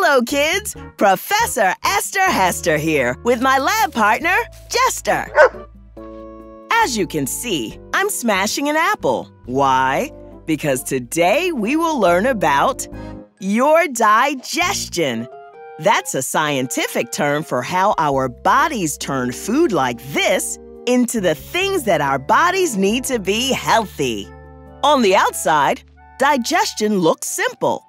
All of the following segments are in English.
Hello, kids! Professor Esther Hester here with my lab partner, Jester. As you can see, I'm smashing an apple. Why? Because today we will learn about your digestion. That's a scientific term for how our bodies turn food like this into the things that our bodies need to be healthy. On the outside, digestion looks simple.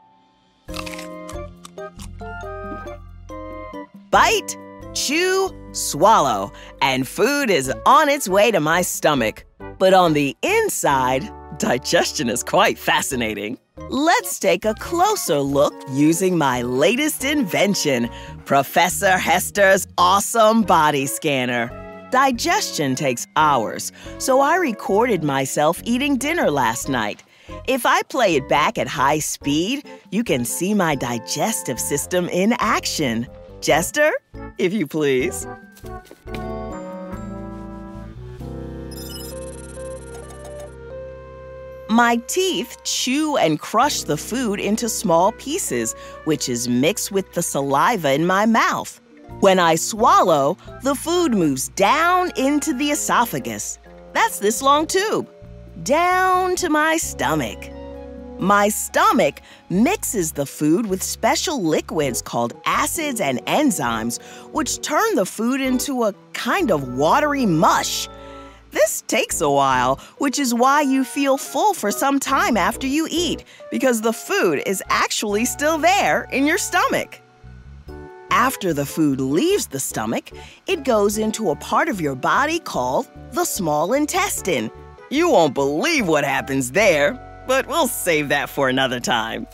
Bite, chew, swallow, and food is on its way to my stomach. But on the inside, digestion is quite fascinating. Let's take a closer look using my latest invention, Professor Hester's awesome body scanner. Digestion takes hours, so I recorded myself eating dinner last night. If I play it back at high speed, you can see my digestive system in action. Jester, if you please. My teeth chew and crush the food into small pieces, which is mixed with the saliva in my mouth. When I swallow, the food moves down into the esophagus. That's this long tube. Down to my stomach. My stomach mixes the food with special liquids called acids and enzymes, which turn the food into a kind of watery mush. This takes a while, which is why you feel full for some time after you eat, because the food is actually still there in your stomach. After the food leaves the stomach, it goes into a part of your body called the small intestine. You won't believe what happens there, but we'll save that for another time.